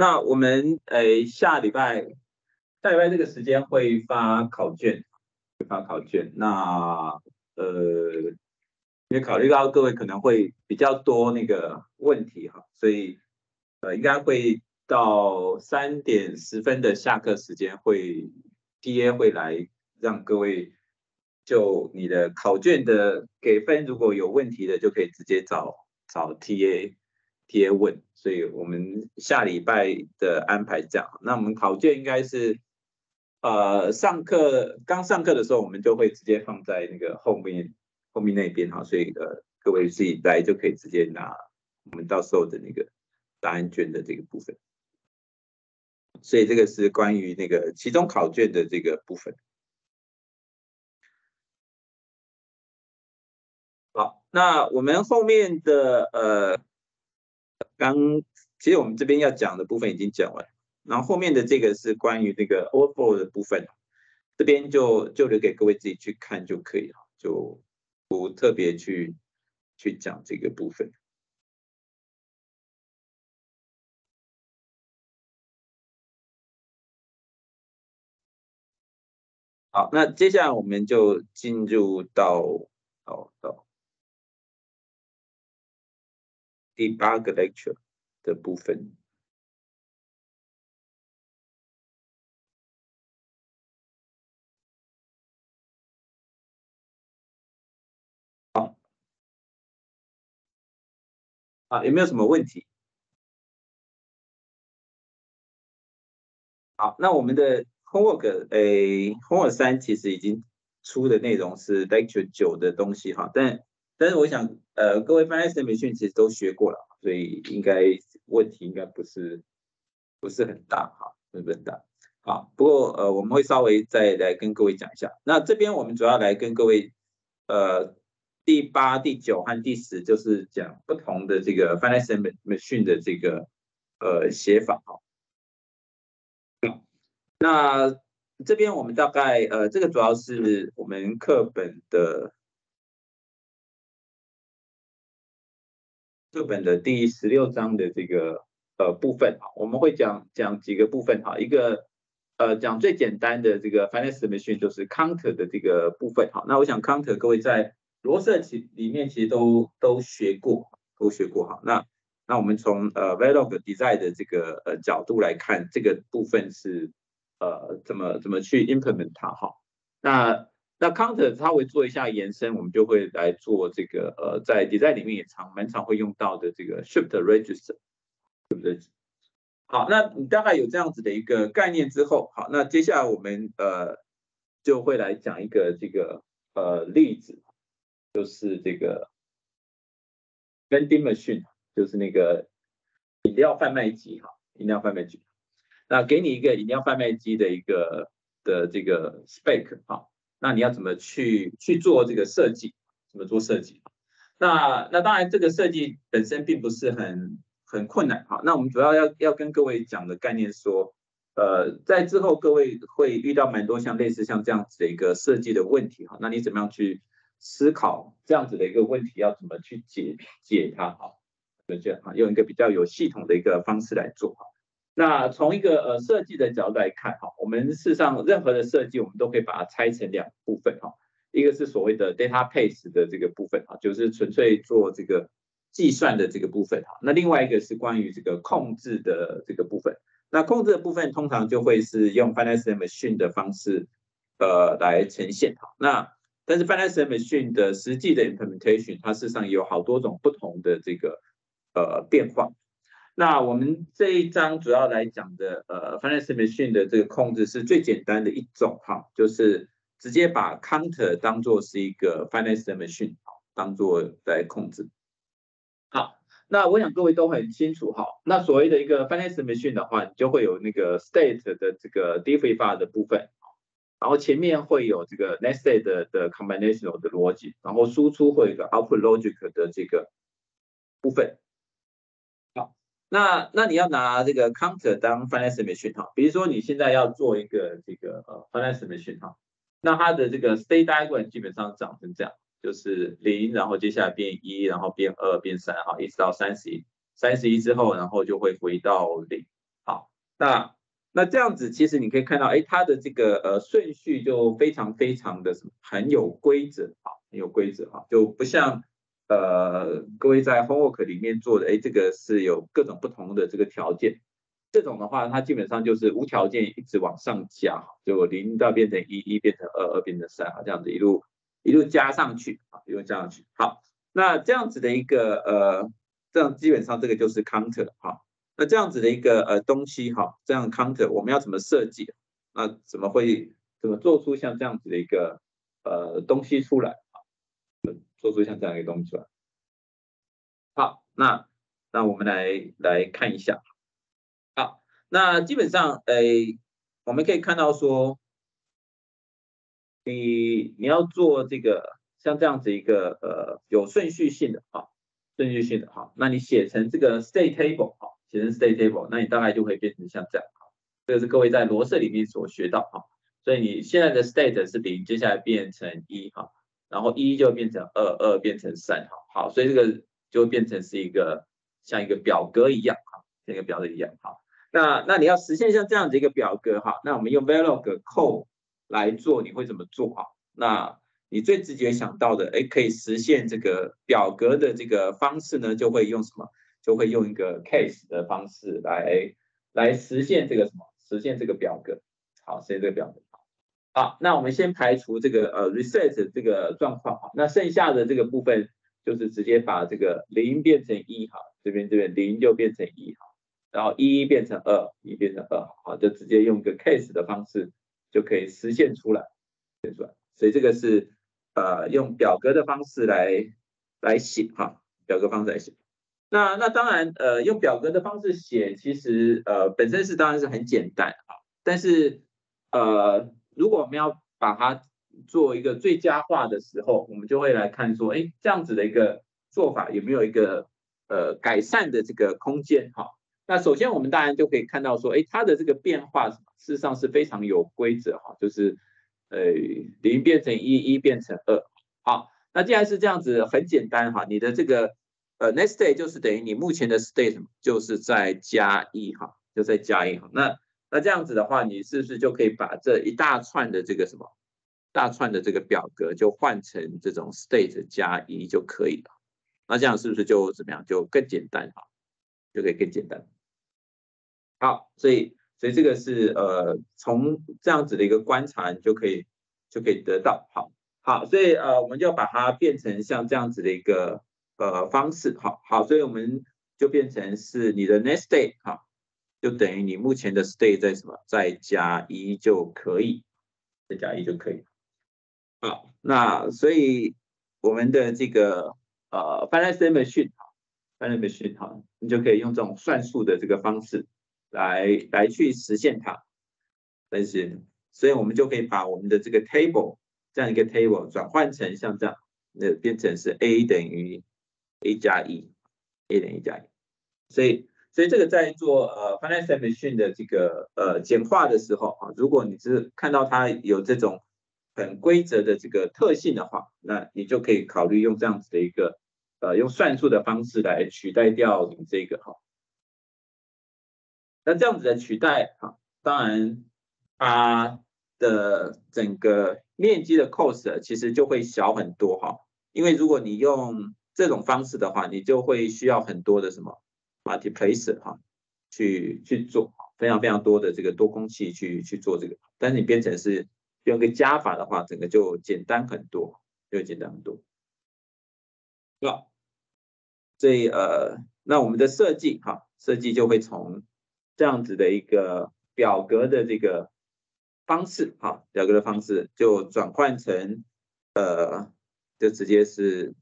那我们诶下礼拜下礼拜这个时间会发考卷，会发考卷。那呃，因为考虑到各位可能会比较多那个问题哈，所以呃应该会到三点十分的下课时间会 TA 会来让各位就你的考卷的给分，如果有问题的就可以直接找找 TA。贴问，所以我们下礼拜的安排这样。那我们考卷应该是，呃，上课刚上课的时候，我们就会直接放在那个后面后面那边哈。所以呃，各位自己来就可以直接拿我们到时候的那个答案卷的这个部分。所以这个是关于那个期中考卷的这个部分。好，那我们后面的呃。刚其实我们这边要讲的部分已经讲完，然后后面的这个是关于那个 overflow 的部分，这边就就留给各位自己去看就可以了，就不特别去去讲这个部分。好，那接下来我们就进入到到到。第八个 lecture 的部分。好，啊，有没有什么问题？好，那我们的 homework，诶，homework 三其实已经出的内容是 lecture 九的东西哈，但但是我想，呃，各位 finance 培训其实都学过了，所以应该问题应该不是不是很大哈，不是很大。好，不过呃，我们会稍微再来跟各位讲一下。那这边我们主要来跟各位，呃，第八、第九和第十就是讲不同的这个 finance 培训的这个呃写法哈。那这边我们大概呃，这个主要是我们课本的。这本的第十六章的这个呃部分啊，我们会讲讲几个部分哈，一个呃讲最简单的这个 finance machine 就是 counter 的这个部分哈。那我想 counter 各位在罗瑟其里面其实都都学过，都学过哈。那那我们从呃 vlog design 的这个呃角度来看，这个部分是呃怎么怎么去 implement 它哈。那那 counter 它会做一下延伸，我们就会来做这个呃，在 design 里面也常蛮常会用到的这个 shift register，对不对？好，那你大概有这样子的一个概念之后，好，那接下来我们呃就会来讲一个这个呃例子，就是这个 vending machine，就是那个饮料贩卖机哈，饮料贩卖机。那给你一个饮料贩卖机的一个的这个 spec 哈。那你要怎么去去做这个设计？怎么做设计？那那当然，这个设计本身并不是很很困难哈。那我们主要要要跟各位讲的概念说，呃，在之后各位会遇到蛮多像类似像这样子的一个设计的问题哈。那你怎么样去思考这样子的一个问题？要怎么去解解它？哈，就这样哈，用一个比较有系统的一个方式来做哈。那从一个呃设计的角度来看哈，我们事实上任何的设计，我们都可以把它拆成两部分哈。一个是所谓的 data base 的这个部分哈，就是纯粹做这个计算的这个部分哈。那另外一个是关于这个控制的这个部分。那控制的部分通常就会是用 finance machine 的方式呃来呈现哈。那但是 finance machine 的实际的 implementation，它事实上有好多种不同的这个呃变化。那我们这一章主要来讲的，呃，finance machine 的这个控制是最简单的一种哈，就是直接把 counter 当做是一个 finance machine，当做来控制。好，那我想各位都很清楚哈。那所谓的一个 finance machine 的话，你就会有那个 state 的这个 differer 的部分，然后前面会有这个 next state 的 combinational 的逻辑，然后输出会有一个 output logic 的这个部分。那那你要拿这个 counter 当 finance machine 哈，比如说你现在要做一个这个呃 finance machine 哈，那它的这个 state diagram 基本上长成这样，就是零，然后接下来变一，然后变二，变三哈，一直到三十一，三十一之后，然后就会回到零。好，那那这样子，其实你可以看到，哎，它的这个呃顺序就非常非常的什么，很有规则啊，很有规则啊，就不像呃各位在 homework 里面做的，哎，这个是有各种不同的这个条件，这种的话，它基本上就是无条件一直往上加，就零到变成一，一变成二，二变成三，啊，这样子一路一路加上去啊，一路加上去。好，那这样子的一个呃，这样基本上这个就是 counter 哈。那这样子的一个呃东西哈，这样 counter 我们要怎么设计？那怎么会怎么做出像这样子的一个呃东西出来？做出像这样一个东西出来。好，那那我们来来看一下。好，那基本上呃我们可以看到说，你你要做这个像这样子一个呃有顺序性的哈，顺序性的哈，那你写成这个 state table 哈。写成 state table，那你大概就会变成像这样哈。这个是各位在罗瑟里面所学到哈。所以你现在的 state 是零，接下来变成一哈，然后一就变成二，二变成三哈。好，所以这个就变成是一个像一个表格一样哈，像一个表格一样哈。那那你要实现像这样子一个表格哈，那我们用 Vlog code 来做，你会怎么做啊？那你最直接想到的，哎，可以实现这个表格的这个方式呢，就会用什么？就会用一个 case 的方式来来实现这个什么？实现这个表格。好，实现这个表格。好，那我们先排除这个呃 reset 这个状况。好，那剩下的这个部分就是直接把这个零变成一。哈，这边这边零就变成一。哈，然后一变成二，一变成二。好，就直接用个 case 的方式就可以实现出来。写出来。所以这个是呃用表格的方式来来写哈，表格方式来写。那那当然，呃，用表格的方式写，其实呃本身是当然是很简单啊。但是呃，如果我们要把它做一个最佳化的时候，我们就会来看说，哎，这样子的一个做法有没有一个呃改善的这个空间哈？那首先我们当然就可以看到说，哎，它的这个变化事实上是非常有规则哈，就是呃零变成一，一变成二。好，那既然是这样子，很简单哈，你的这个。呃，next day 就是等于你目前的 state 就是在加一哈，就在加一哈。那那这样子的话，你是不是就可以把这一大串的这个什么大串的这个表格就换成这种 state 加一就可以了？那这样是不是就怎么样就更简单哈？就可以更简单。好，所以所以这个是呃从这样子的一个观察你就可以就可以得到好好，所以呃我们就把它变成像这样子的一个。呃，方式好好，所以我们就变成是你的 next day，好，就等于你目前的 state 在什么，再加一就可以，再加一就可以。好，那所以我们的这个呃 finite machine 哈，finite machine 哈，你就可以用这种算术的这个方式来来去实现它，但是所以我们就可以把我们的这个 table 这样一个 table 转换成像这样，那变成是 a 等于。a 加一，a 等于加一，所以所以这个在做呃 financial machine 的这个呃简化的时候啊，如果你是看到它有这种很规则的这个特性的话，那你就可以考虑用这样子的一个呃用算术的方式来取代掉你这个哈。那这样子的取代哈，当然它的整个面积的 cost 其实就会小很多哈，因为如果你用这种方式的话，你就会需要很多的什么 multiplier 哈，去去做非常非常多的这个多空气去去做这个。但是你变成是用个加法的话，整个就简单很多，就简单很多。好，所以呃，那我们的设计哈，设计就会从这样子的一个表格的这个方式哈，表格的方式就转换成呃，就直接是。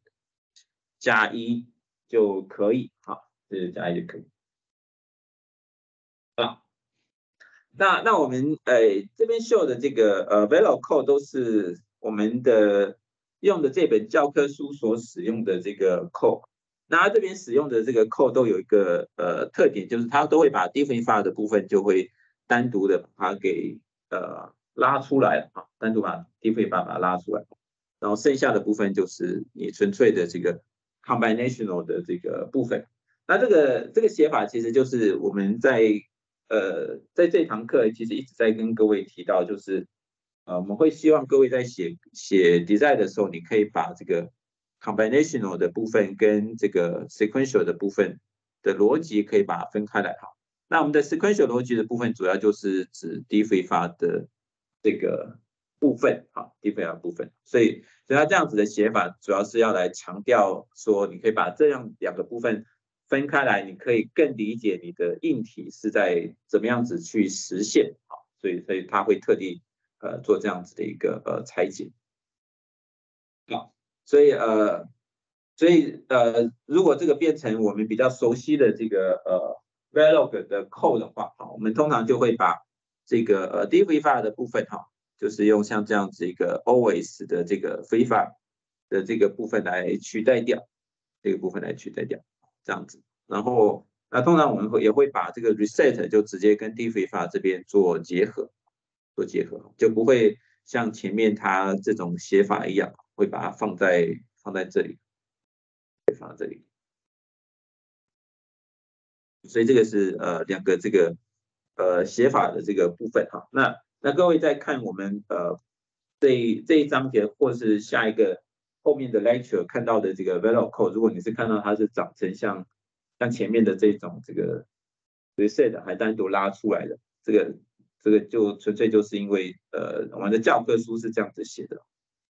加一就可以，好，是加一就可以。好，那那我们呃这边秀的这个呃 Velo Code 都是我们的用的这本教科书所使用的这个 Code。那这边使用的这个 c o 都有一个呃特点，就是它都会把 Different File 的部分就会单独的把它给呃拉出来，啊，单独把 Different File 把它拉出来，然后剩下的部分就是你纯粹的这个。combinational 的这个部分，那这个这个写法其实就是我们在呃，在这堂课其实一直在跟各位提到，就是呃，我们会希望各位在写写 design 的时候，你可以把这个 combinational 的部分跟这个 sequential 的部分的逻辑可以把它分开来哈。那我们的 sequential 逻辑的部分，主要就是指 d 非法的这个部分，哈 d 非法部分。所以，所以它这样子的写法，主要是要来强调说，你可以把这样两个部分分开来，你可以更理解你的硬体是在怎么样子去实现，好，所以，所以他会特地呃做这样子的一个呃拆解，好，所以呃，所以呃，如果这个变成我们比较熟悉的这个呃。Verilog 的 code 的话，好，我们通常就会把这个呃 d f i 的部分哈，就是用像这样子一个 always 的这个 f i 的这个部分来取代掉，这个部分来取代掉，这样子。然后那通常我们会也会把这个 reset 就直接跟 d f i 这边做结合，做结合，就不会像前面它这种写法一样，会把它放在放在这里，放在这里。所以这个是呃两个这个呃写法的这个部分哈。那那各位在看我们呃这这一章节或是下一个后面的 lecture 看到的这个 v e l o code，如果你是看到它是长成像像前面的这种这个 reset 还单独拉出来的，这个这个就纯粹就是因为呃我们的教科书是这样子写的。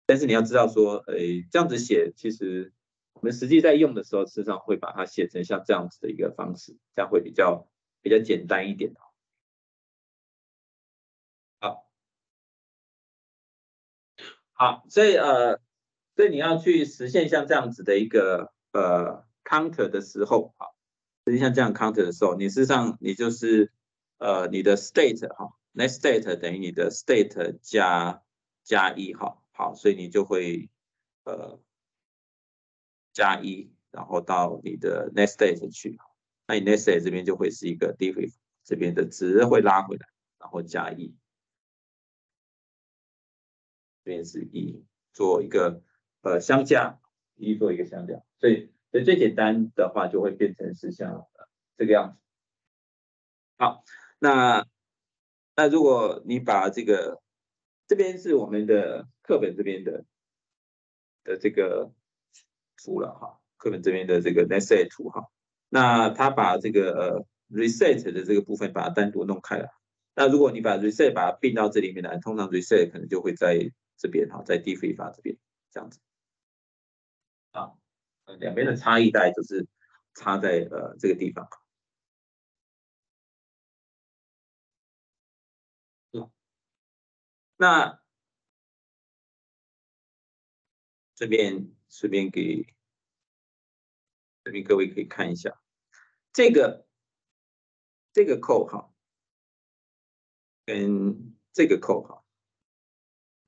但是你要知道说，呃这样子写其实。我们实际在用的时候，事实上会把它写成像这样子的一个方式，这样会比较比较简单一点好，好，所以呃，所以你要去实现像这样子的一个呃 counter 的时候，好，实际像这样 counter 的时候，你事实上你就是呃你的 state 哈，next state 等于你的 state 加加一哈，好，所以你就会呃。加一，然后到你的 next state 去，那你 next state 这边就会是一个 d e f 这边的值会拉回来，然后加一，这边是一，做一个呃相加，一做一个相加，所以所以最简单的话就会变成是像这个样子。好，那那如果你把这个这边是我们的课本这边的的这个。图了哈，课本这边的这个 reset 图哈，那他把这个呃 reset 的这个部分把它单独弄开了。那如果你把 reset 把它并到这里面来，通常 reset 可能就会在这边哈，在 d e f i 法这边这样子。两边的差异大概就是差在呃这个地方。那这边。顺便给这边各位可以看一下，这个这个扣哈，跟这个扣哈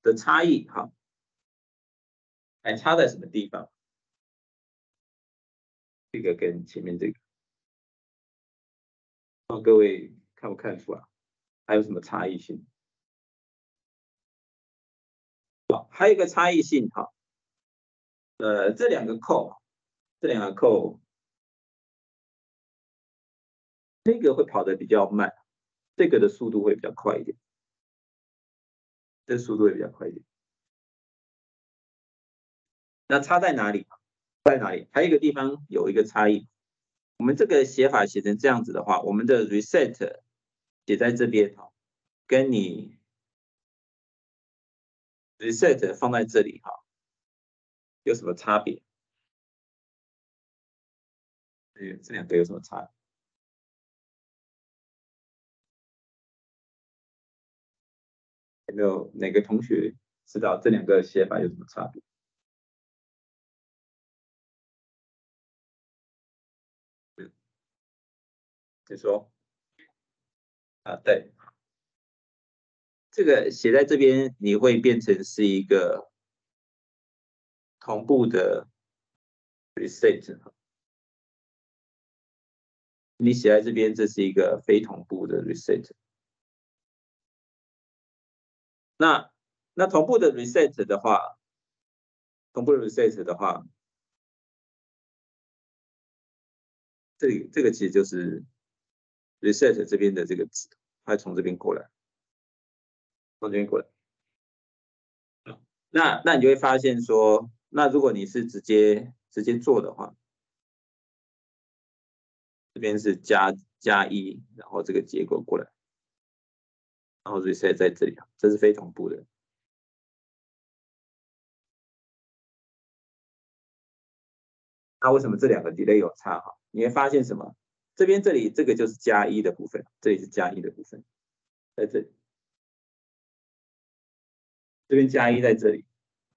的差异哈，还差在什么地方？这个跟前面这个，让各位看不看出来？还有什么差异性？好，还有一个差异性哈。呃，这两个扣，这两个扣，这个会跑得比较慢，这个的速度会比较快一点，这速度会比较快一点。那差在哪里？在哪里？还有一个地方有一个差异，我们这个写法写成这样子的话，我们的 reset 写在这边哈，跟你 reset 放在这里哈。有什么差别？这这两个有什么差？有没有哪个同学知道这两个写法有什么差别？你说。啊，对，这个写在这边，你会变成是一个。同步的 reset，你写在这边，这是一个非同步的 reset。那那同步的 reset 的话，同步 reset 的话，这这个其实就是 reset 这边的这个值，它从这边过来，从这边过来。那那你就会发现说，那如果你是直接直接做的话，这边是加加一，然后这个结果过来，然后 reset 在这里啊，这是非同步的。那为什么这两个 delay 有差哈？你会发现什么？这边这里这个就是加一的部分，这里是加一的部分，在这里，这边加一在这里，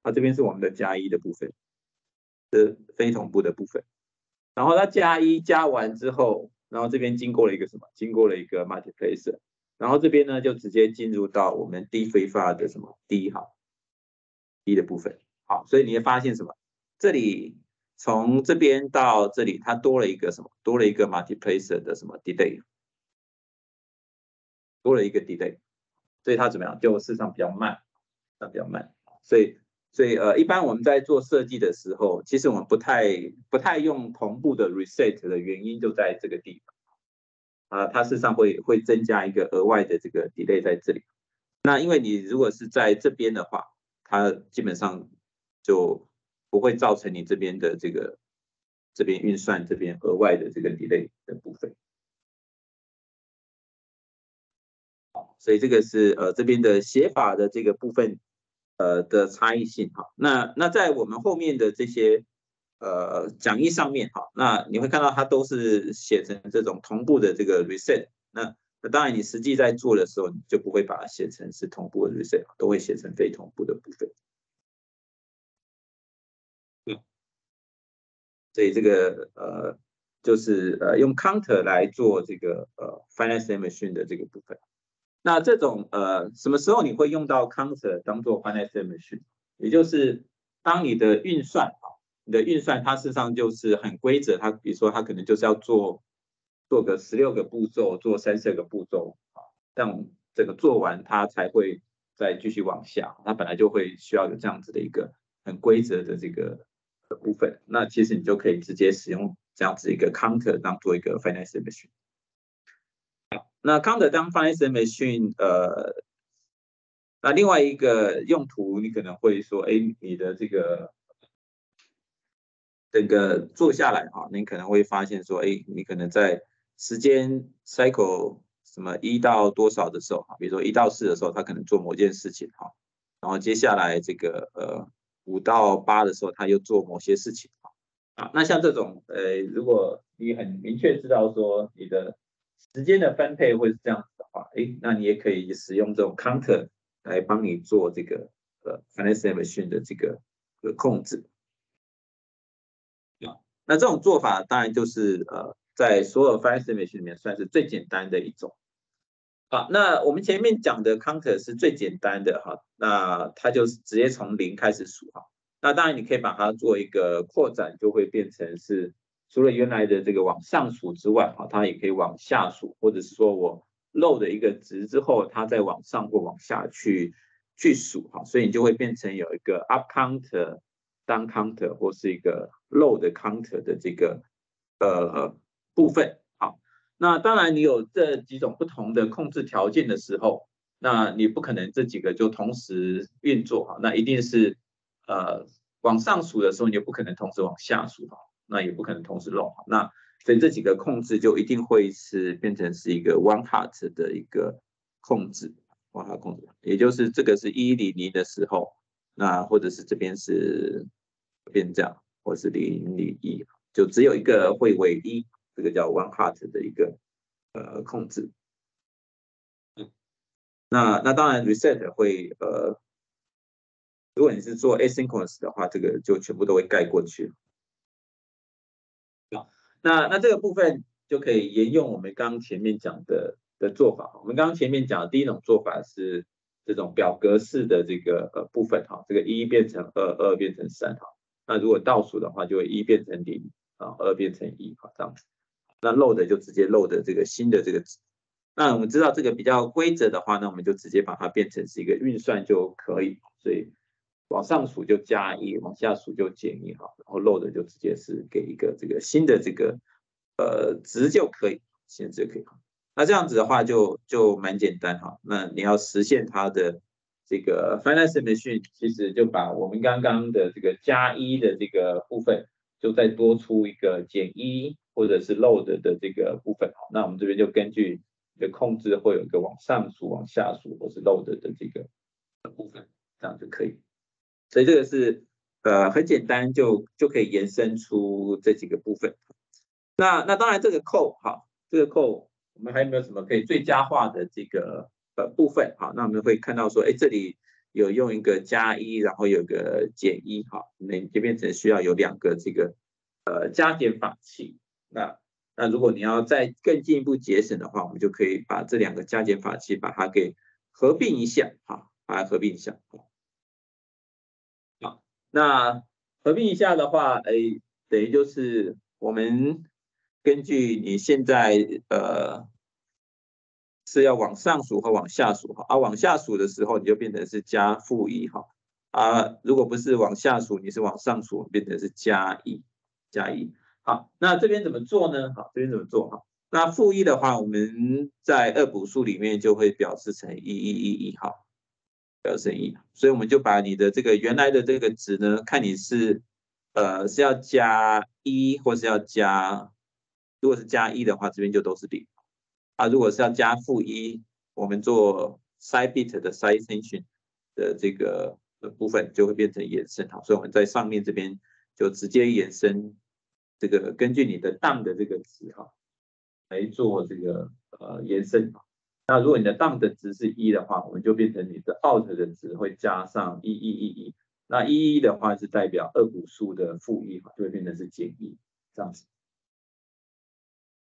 啊，这边是我们的加一的部分，是非同步的部分。然后它加一加完之后，然后这边经过了一个什么？经过了一个 multiplier，然后这边呢就直接进入到我们 D 非发的什么 D 哈 D 的部分。好，所以你会发现什么？这里。从这边到这里，它多了一个什么？多了一个 multiplier 的什么 delay，多了一个 delay，所以它怎么样？就事实上比较慢，那比较慢。所以，所以呃，一般我们在做设计的时候，其实我们不太不太用同步的 reset 的原因就在这个地方。啊，它事实上会会增加一个额外的这个 delay 在这里。那因为你如果是在这边的话，它基本上就。不会造成你这边的这个这边运算这边额外的这个 delay 的部分。好，所以这个是呃这边的写法的这个部分呃的差异性哈。那那在我们后面的这些呃讲义上面哈，那你会看到它都是写成这种同步的这个 reset。那那当然你实际在做的时候，你就不会把它写成是同步的 reset，都会写成非同步的部分。所以这个呃，就是呃用 counter 来做这个呃 finance machine 的这个部分。那这种呃什么时候你会用到 counter 当做 finance machine？也就是当你的运算啊，你的运算它事实上就是很规则，它比如说它可能就是要做做个十六个步骤，做三十个步骤啊，这样这个做完它才会再继续往下。它本来就会需要有这样子的一个很规则的这个。的部分，那其实你就可以直接使用这样子一个 counter 当做一个 finance machine。那 counter 当 finance machine，呃，那另外一个用途，你可能会说，哎，你的这个这个做下来哈，你可能会发现说，哎，你可能在时间 cycle 什么一到多少的时候，哈，比如说一到四的时候，他可能做某件事情哈，然后接下来这个呃。五到八的时候，他又做某些事情啊，那像这种，呃，如果你很明确知道说你的时间的分配会是这样子的话，哎，那你也可以使用这种 counter 来帮你做这个呃 finance machine 的这个呃控制。那这种做法当然就是呃，在所有 finance machine 里面算是最简单的一种。好，那我们前面讲的 counter 是最简单的哈，那它就是直接从零开始数哈。那当然你可以把它做一个扩展，就会变成是除了原来的这个往上数之外哈，它也可以往下数，或者是说我漏的一个值之后，它再往上或往下去去数哈，所以你就会变成有一个 up counter、down counter 或是一个漏的 counter 的这个呃部分。那当然，你有这几种不同的控制条件的时候，那你不可能这几个就同时运作哈。那一定是呃往上数的时候，你就不可能同时往下数哈。那也不可能同时漏哈。那所以这几个控制就一定会是变成是一个 one heart 的一个控制，one heart 控制，也就是这个是一零零的时候，那或者是这边是变这样，或是零零一，就只有一个会为一。这个叫 one heart 的一个呃控制，那那当然 reset 会呃，如果你是做 asynchronous 的话，这个就全部都会盖过去。好，那那这个部分就可以沿用我们刚前面讲的的做法。我们刚刚前面讲的第一种做法是这种表格式的这个呃部分哈，这个一变成二，二变成三哈。那如果倒数的话，就会一变成零啊，二变成一哈，这样子。那漏的就直接漏的这个新的这个值，那我们知道这个比较规则的话，那我们就直接把它变成是一个运算就可以。所以往上数就加一，往下数就减一哈，然后漏的就直接是给一个这个新的这个呃值就可以，新的值可以哈。那这样子的话就就蛮简单哈。那你要实现它的这个 finite machine，其实就把我们刚刚的这个加一的这个部分，就再多出一个减一或者是 load 的这个部分。好，那我们这边就根据的控制会有一个往上数、往下数或是 load 的这个部分，这样就可以。所以这个是呃很简单，就就可以延伸出这几个部分。那那当然这个扣哈，这个扣。我们还有没有什么可以最佳化的这个呃部分？好，那我们会看到说，哎，这里有用一个加一，然后有个减一，好，那就变成需要有两个这个呃加减法器。那那如果你要再更进一步节省的话，我们就可以把这两个加减法器把它给合并一下，好，把它合并一下。好，那合并一下的话，哎，等于就是我们。根据你现在呃是要往上数和往下数哈，啊往下数的时候你就变成是加负一哈，啊如果不是往下数，你是往上数，变成是加一加一。好，那这边怎么做呢？好，这边怎么做哈？那负一的话，我们在二补数里面就会表示成一一一一哈，表示一，所以我们就把你的这个原来的这个值呢，看你是呃是要加一或是要加。如果是加一的话，这边就都是零啊。如果是要加负一，我们做 side bit 的 side extension 的这个部分就会变成延伸哈。所以我们在上面这边就直接延伸这个，根据你的 down 的这个值哈来做这个呃延伸。那如果你的 down 的值是一的话，我们就变成你的 out 的值会加上一一一一。那一一的话是代表二股数的负一哈，就会变成是减一这样子。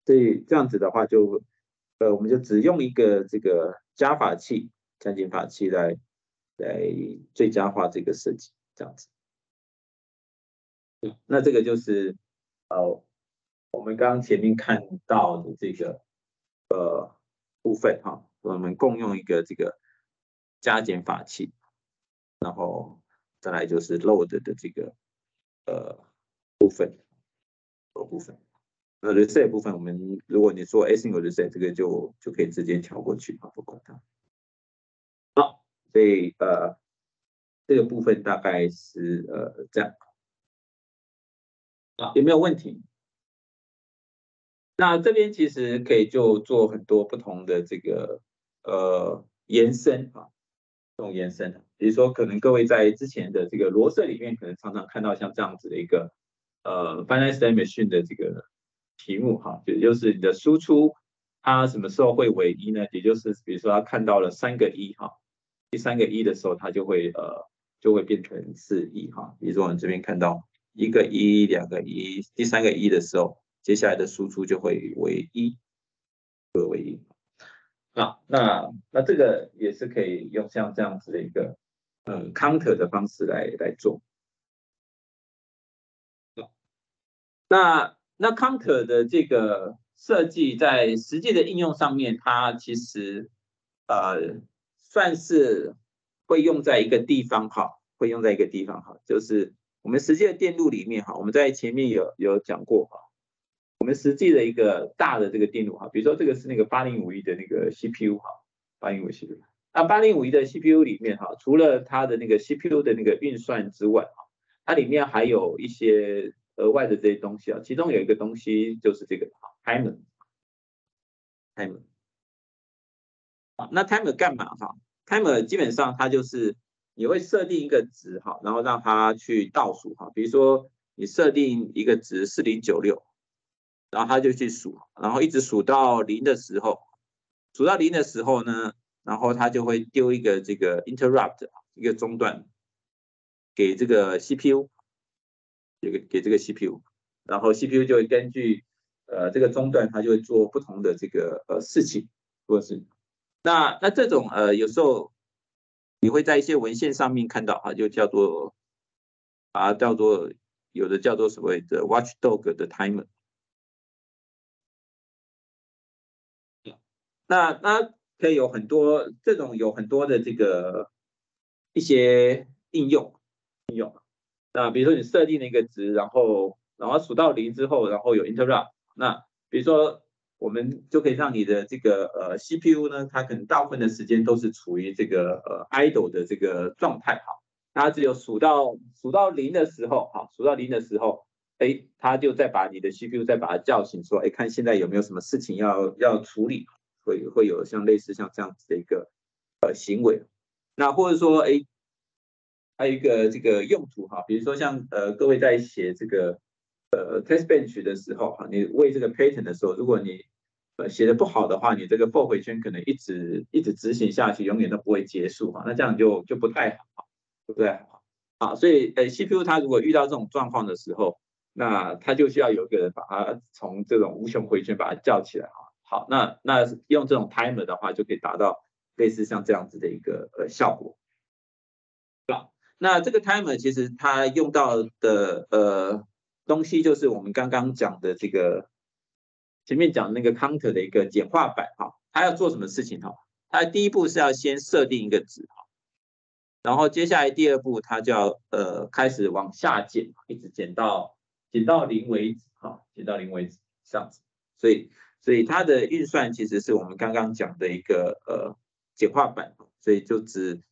所以这样子的话，就呃，我们就只用一个这个加法器、加减法器来来最佳化这个设计，这样子。那这个就是呃，我们刚刚前面看到的这个呃部分哈，我们共用一个这个加减法器，然后再来就是 load 的这个呃部分，部分。那 reset 部分，我们如果你做 async reset，这个就就可以直接调过去啊，不管它。好，所以呃，这个部分大概是呃这样。啊，有没有问题？那这边其实可以就做很多不同的这个呃延伸啊，这种延伸，比如说可能各位在之前的这个罗色里面，可能常常看到像这样子的一个呃 finite state machine 的这个。题目哈，也就是你的输出，它什么时候会为一呢？也就是比如说它看到了三个一哈，第三个一的时候，它就会呃就会变成是一哈。比如说我们这边看到一个一、两个一、第三个一的时候，接下来的输出就会为一，会为一。好，那那这个也是可以用像这样子的一个嗯 counter 的方式来来做。那那 counter 的这个设计在实际的应用上面，它其实呃算是会用在一个地方哈，会用在一个地方哈，就是我们实际的电路里面哈，我们在前面有有讲过哈，我们实际的一个大的这个电路哈，比如说这个是那个八零五一的那个 CPU 哈，八零五 CPU，那八零五一的 CPU 里面哈，除了它的那个 CPU 的那个运算之外哈，它里面还有一些。额外的这些东西啊，其中有一个东西就是这个 timer，timer，啊，那 timer 干嘛哈？timer 基本上它就是你会设定一个值哈，然后让它去倒数哈，比如说你设定一个值四零九六，然后它就去数，然后一直数到零的时候，数到零的时候呢，然后它就会丢一个这个 interrupt 一个中断给这个 CPU。给个给这个 CPU，然后 CPU 就会根据呃这个中断，它就会做不同的这个呃事情，或者是那那这种呃有时候你会在一些文献上面看到啊，就叫做把它叫做有的叫做所谓的 Watchdog 的 Timer。那那可以有很多这种有很多的这个一些应用应用。那比如说你设定了一个值，然后然后数到零之后，然后有 interrupt。那比如说我们就可以让你的这个呃 CPU 呢，它可能大部分的时间都是处于这个呃 idle 的这个状态哈，它只有数到数到零的时候哈，数到零的时候，哎，它就再把你的 CPU 再把它叫醒，说哎，看现在有没有什么事情要要处理，会会有像类似像这样子的一个呃行为，那或者说哎，还有一个这个用途哈，比如说像呃各位在写这个。呃，test bench 的时候哈，你为这个 pattern 的时候，如果你呃写的不好的话，你这个 for 回圈可能一直一直执行下去，永远都不会结束哈，那这样就就不太好，对不对？好，所以呃 CPU 它如果遇到这种状况的时候，那它就需要有一个人把它从这种无穷回圈把它叫起来哈。好，那那用这种 timer 的话，就可以达到类似像这样子的一个呃效果。那这个 timer 其实它用到的呃。东西就是我们刚刚讲的这个前面讲那个 counter 的一个简化版哈，它要做什么事情哈？它第一步是要先设定一个值哈，然后接下来第二步它就要呃开始往下减，一直减到减到零为止哈，减到零为止这样子。所以所以它的运算其实是我们刚刚讲的一个呃简化版，所以就只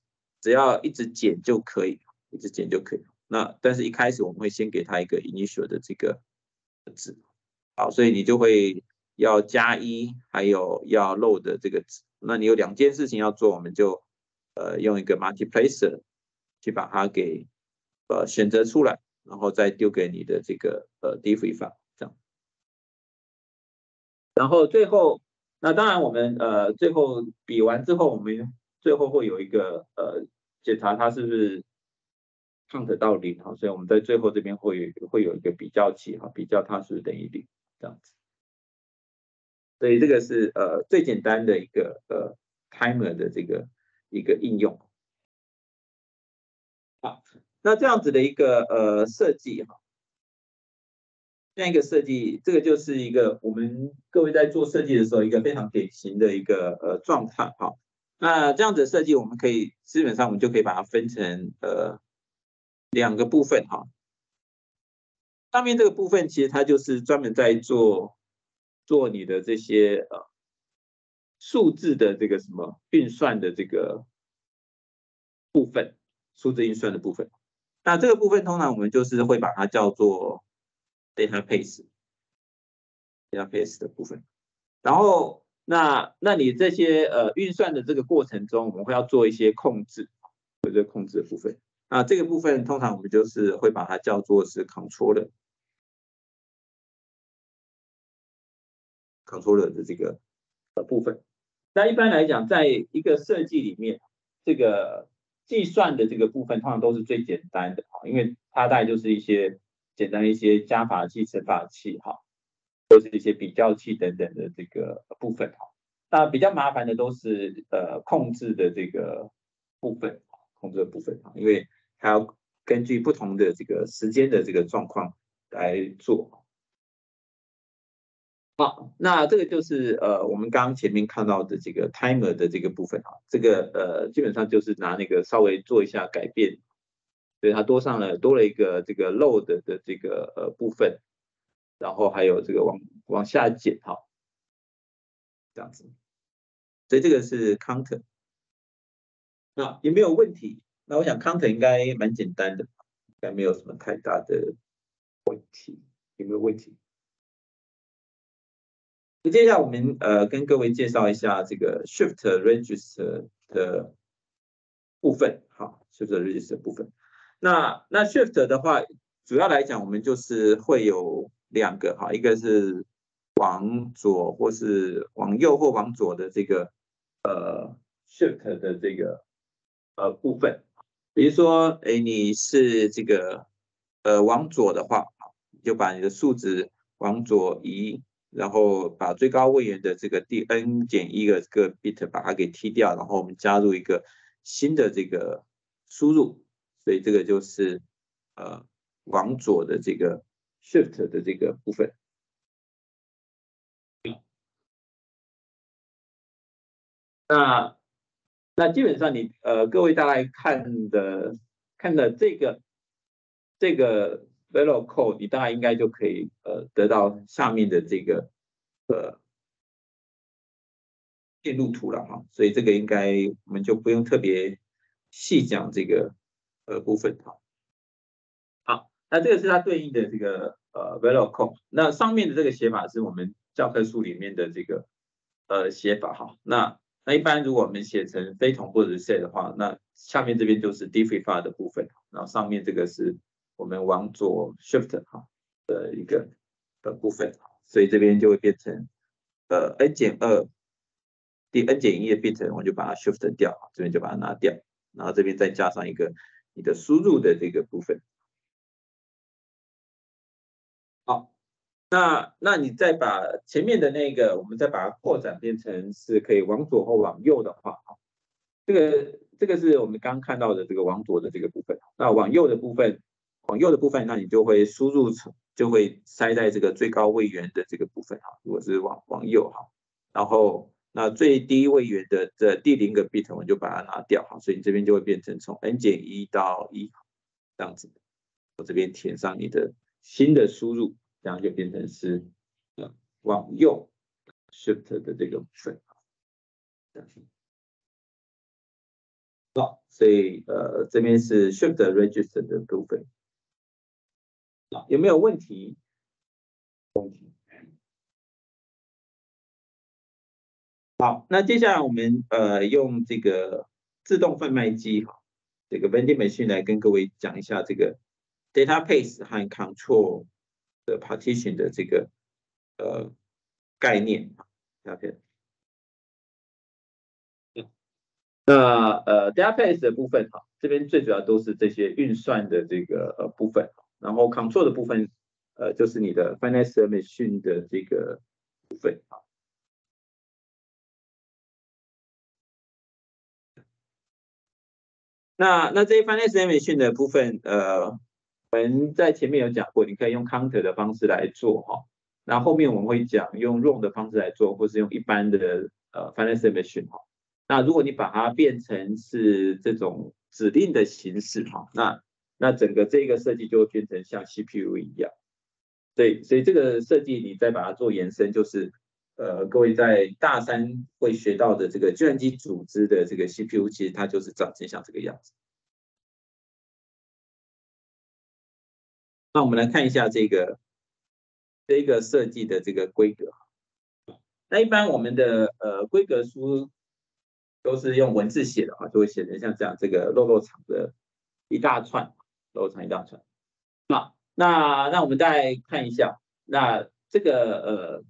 只要一直减就可以，一直减就可以。那但是一开始我们会先给他一个 initial 的这个值，好，所以你就会要加一，还有要漏的这个值。那你有两件事情要做，我们就呃用一个 multiplier 去把它给呃选择出来，然后再丢给你的这个呃 diff 方这样。然后最后，那当然我们呃最后比完之后，我们最后会有一个呃检查它是不是。count 到零哈，所以我们在最后这边会会有一个比较器哈，比较它是等于零这样子。所以这个是呃最简单的一个呃 timer 的这个一个应用。好，那这样子的一个呃设计哈，这样一个设计，这个就是一个我们各位在做设计的时候一个非常典型的一个呃状态哈。那这样子设计，我们可以基本上我们就可以把它分成呃。两个部分哈，上面这个部分其实它就是专门在做做你的这些呃数字的这个什么运算的这个部分，数字运算的部分。那这个部分通常我们就是会把它叫做 database，database 的部分。然后那那你这些呃运算的这个过程中，我们会要做一些控制，有这个控制的部分。那这个部分通常我们就是会把它叫做是 controller，controller 的这个呃部分。那一般来讲，在一个设计里面，这个计算的这个部分通常都是最简单的哈，因为它大概就是一些简单一些加法器、乘法器哈，都是一些比较器等等的这个部分哈。那比较麻烦的都是呃控制的这个部分，控制的部分哈，因为还要根据不同的这个时间的这个状况来做。好，那这个就是呃我们刚刚前面看到的这个 timer 的这个部分啊，这个呃基本上就是拿那个稍微做一下改变，所以它多上了多了一个这个 load 的这个呃部分，然后还有这个往往下减哈，这样子，所以这个是 counter，那有没有问题？那我想 counter 应该蛮简单的，应该没有什么太大的问题，有没有问题？那接下来我们呃跟各位介绍一下这个 shift register 的部分，好，shift register 部分。那那 shift 的话，主要来讲我们就是会有两个哈，一个是往左或是往右或往左的这个呃 shift 的这个呃部分。比如说，哎，你是这个，呃，往左的话，就把你的数值往左移，然后把最高位元的这个第 n 减一个这个 bit 把它给踢掉，然后我们加入一个新的这个输入，所以这个就是呃往左的这个 shift 的这个部分。那。那基本上你呃各位大概看的看的这个这个 v e l o code，你大概应该就可以呃得到下面的这个呃电路图了哈，所以这个应该我们就不用特别细讲这个呃部分哈。那这个是它对应的这个呃 Veloc，那上面的这个写法是我们教科书里面的这个呃写法哈。那那一般如果我们写成非同步的 set 的话，那下面这边就是 different 的部分，然后上面这个是我们往左 shift 哈的一个的部分，所以这边就会变成呃 n 减二。第 n 减一的 bit，我就把它 shift 掉，这边就把它拿掉，然后这边再加上一个你的输入的这个部分。那那你再把前面的那个，我们再把它扩展变成是可以往左或往右的话，这个这个是我们刚看到的这个往左的这个部分。那往右的部分，往右的部分，那你就会输入成就会塞在这个最高位元的这个部分，哈，如果是往往右，哈，然后。那最低位元的这第零个 bit 我就把它拿掉哈，所以你这边就会变成从 n 减一到一这样子，我这边填上你的新的输入，这样就变成是呃往右 shift 的这个部分，好，所以呃这边是 shift register 的部分，好有没有问题？问题？好，那接下来我们呃用这个自动贩卖机哈，这个 vending machine 来跟各位讲一下这个 data base 和 control 的 partition 的这个呃概念啊。OK，那呃 data base 的部分哈，这边最主要都是这些运算的这个呃部分，然后 control 的部分呃就是你的 finance machine 的这个部分啊。那那这些 finance animation 的部分，呃，们在前面有讲过，你可以用 counter 的方式来做哈。那后面我们会讲用 run 的方式来做，或是用一般的呃 finance animation 哈。那如果你把它变成是这种指令的形式哈，那那整个这个设计就会变成像 CPU 一样。对，所以这个设计你再把它做延伸，就是呃，各位在大三会学到的这个计算机组织的这个 CPU，其实它就是长成像这个样子。那我们来看一下这个这个设计的这个规格。那一般我们的呃规格书都是用文字写的话，就会写成像这样这个漏漏长的一大串，漏漏长一大串。那那那我们再看一下，那这个呃。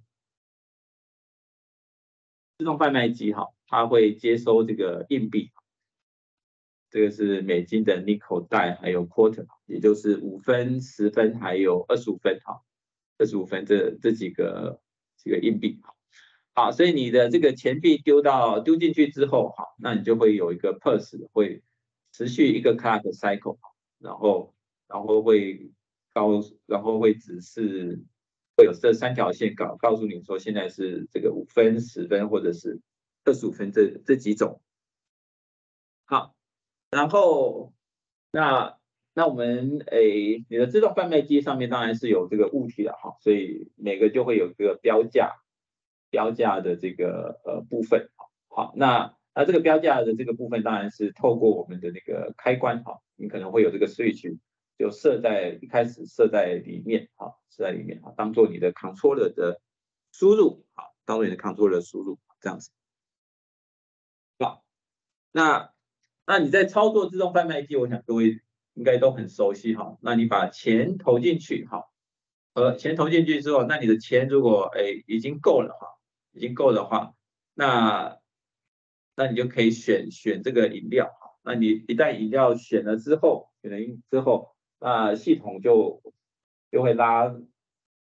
自动贩卖机哈，它会接收这个硬币，这个是美金的 nickel 袋，还有 quarter，也就是五分、十分还有二十五分哈，二十五分这这几个这个硬币好，所以你的这个钱币丢到丢进去之后哈，那你就会有一个 purse 会持续一个 clock cycle，然后然后会高，然后会指示。会有这三条线告告诉你说，现在是这个五分、十分或者是二十五分这这几种。然后那那我们诶，你的自动贩卖机上面当然是有这个物体的哈，所以每个就会有一个标价标价的这个呃部分。好，那那这个标价的这个部分当然是透过我们的那个开关哈，你可能会有这个 switch。就设在一开始设在里面，好，设在里面，好，当做你的 controller 的输入，好，当做你的 controller 的输入，这样子，好，那那你在操作自动贩卖机，我想各位应该都很熟悉，哈，那你把钱投进去，哈，呃，钱投进去之后，那你的钱如果哎已经够了，哈，已经够的话，那那你就可以选选这个饮料哈，那你一旦饮料选了之后，选了之后。那系统就就会拉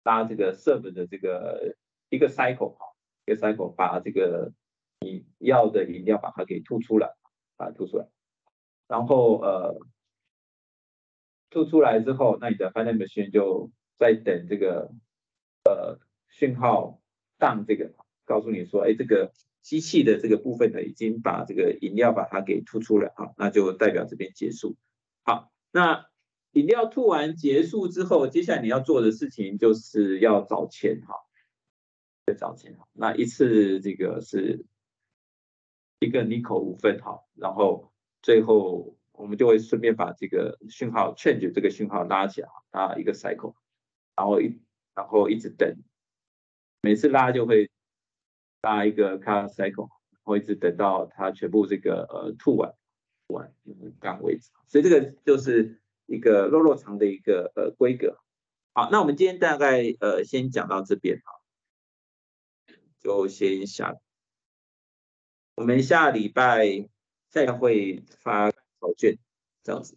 拉这个 serve 的这个一个 cycle 哈，一个 cycle 把这个你要的饮料把它给吐出来，把它吐出来，然后呃吐出来之后，那你的 final machine 就在等这个呃讯号当这个告诉你说，哎，这个机器的这个部分呢已经把这个饮料把它给吐出来啊，那就代表这边结束。好，那。饮料吐完结束之后，接下来你要做的事情就是要找钱哈，要找钱哈。那一次这个是一个 nickel 五分哈，然后最后我们就会顺便把这个讯号 change 这个讯号拉起来拉一个 cycle，然后一然后一直等，每次拉就会拉一个 car cycle，然后一直等到它全部这个呃吐完吐完刚为止，所以这个就是一个落落长的一个呃规格。好，那我们今天大概呃先讲到这边啊，就先下。我们下礼拜再会发考卷，这样子。